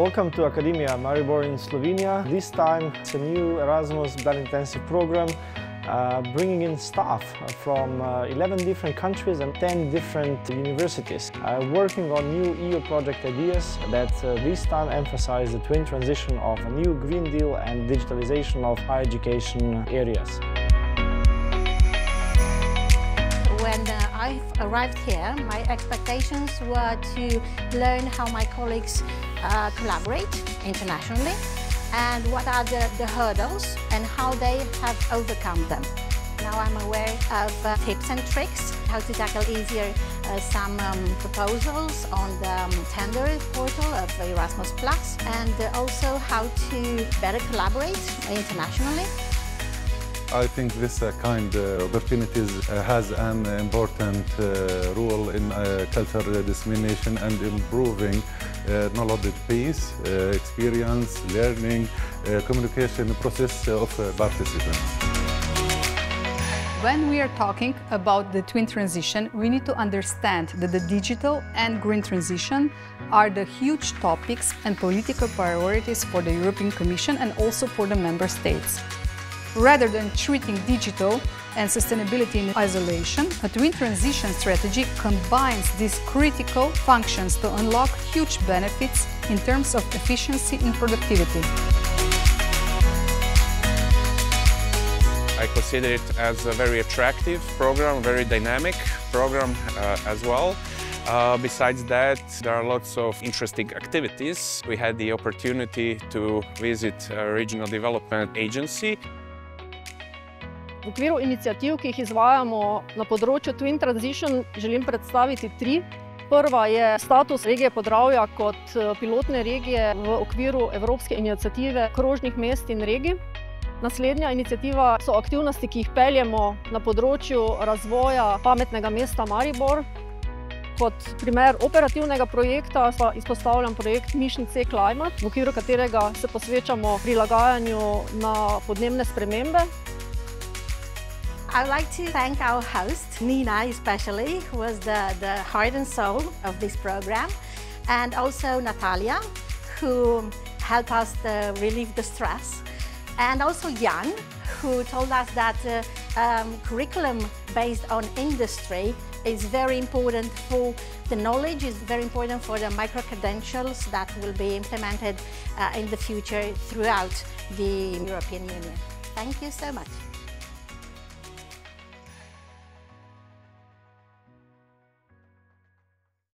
Welcome to Academia Maribor in Slovenia. This time it's a new Erasmus Blend Intensive program uh, bringing in staff from uh, 11 different countries and 10 different universities, uh, working on new EU project ideas that uh, this time emphasize the twin transition of a new Green Deal and digitalization of higher education areas. When uh, I arrived here, my expectations were to learn how my colleagues uh, collaborate internationally and what are the, the, hurdles and how they have overcome them. Now I'm aware of uh, tips and tricks, how to tackle easier uh, some um, proposals on the um, tender portal of Erasmus Plus and uh, also how to better collaborate internationally. I think this uh, kind of opportunities uh, has an important uh, role in uh, cultural dissemination and improving uh, Uh, knowledge base, uh, experience, learning, uh, communication process of uh, participants. When we are talking about the twin transition, we need to understand that the digital and green transition are the huge topics and political priorities for the European Commission and also for the Member States. Rather than treating digital and sustainability in isolation, a twin transition strategy combines these critical functions to unlock huge benefits in terms of efficiency and productivity. I consider it as a very attractive program, very dynamic program uh, as well. Uh, besides that, there are lots of interesting activities. We had the opportunity to visit a regional development agency V okviru inicijativ, ki jih izvajamo na področju Twin Transition, želim predstaviti tri. Prva je status regije Podravja kot eh, pilotne regije v okviru Evropske inicijative krožnih mest in regij. Naslednja inicijativa so aktivnosti, ki jih peljemo na področju razvoja pametnega mesta Maribor. Kot primer operativnega projekta pa izpostavljam projekt Mission C Climate, v okviru katerega se posvečamo prilagajanju na podnebne spremembe. I'd like to thank our host, Nina especially, who was the, the heart and soul of this program, and also Natalia, who helped us to relieve the stress, and also Žan, who told us that uh, um, curriculum based on industry is very important for the knowledge, is very important for the micro-credentials that will be implemented uh, in the future throughout the European Union. Thank you so much.